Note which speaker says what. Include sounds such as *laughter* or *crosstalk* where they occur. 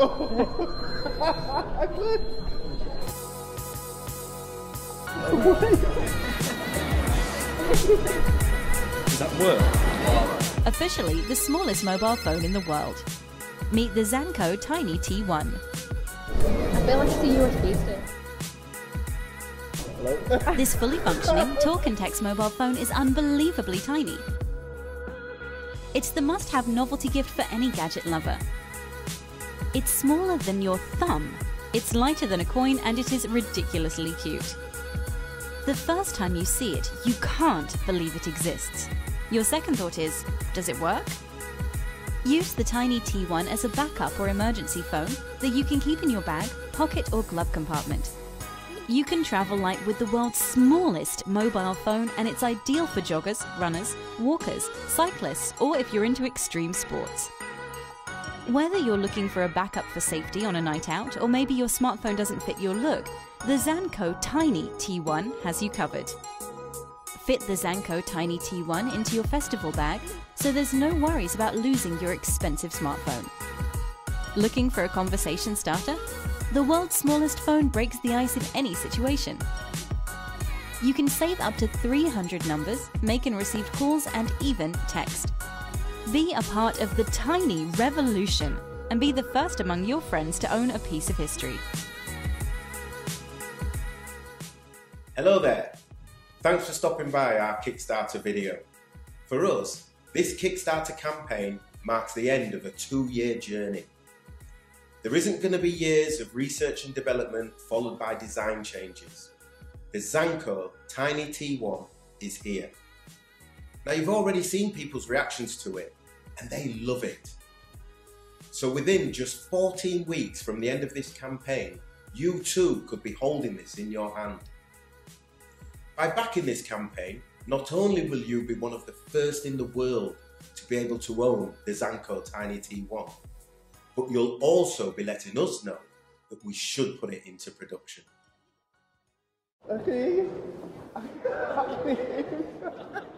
Speaker 1: Does that work?
Speaker 2: Officially the smallest mobile phone in the world. Meet the Zanco Tiny T1.
Speaker 3: I feel like it's a USB stick. Hello? *laughs*
Speaker 2: this fully functioning talk and text mobile phone is unbelievably tiny. It's the must have novelty gift for any gadget lover, it's smaller than your thumb, it's lighter than a coin, and it is ridiculously cute. The first time you see it, you can't believe it exists. Your second thought is, does it work? Use the Tiny T1 as a backup or emergency phone that you can keep in your bag, pocket, or glove compartment. You can travel light with the world's smallest mobile phone, and it's ideal for joggers, runners, walkers, cyclists, or if you're into extreme sports. Whether you're looking for a backup for safety on a night out, or maybe your smartphone doesn't fit your look, the Zanco Tiny T1 has you covered. Fit the Zanco Tiny T1 into your festival bag so there's no worries about losing your expensive smartphone. Looking for a conversation starter? The world's smallest phone breaks the ice in any situation. You can save up to 300 numbers, make and receive calls, and even text. Be a part of the tiny revolution and be the first among your friends to own a piece of history.
Speaker 4: Hello there. Thanks for stopping by our Kickstarter video. For us, this Kickstarter campaign marks the end of a two-year journey. There isn't going to be years of research and development followed by design changes. The Zanco Tiny T1 is here. Now you've already seen people's reactions to it and they love it. So within just 14 weeks from the end of this campaign, you too could be holding this in your hand. By backing this campaign, not only will you be one of the first in the world to be able to own the Zanco Tiny T1, but you'll also be letting us know that we should put it into production.
Speaker 5: Okay. *laughs*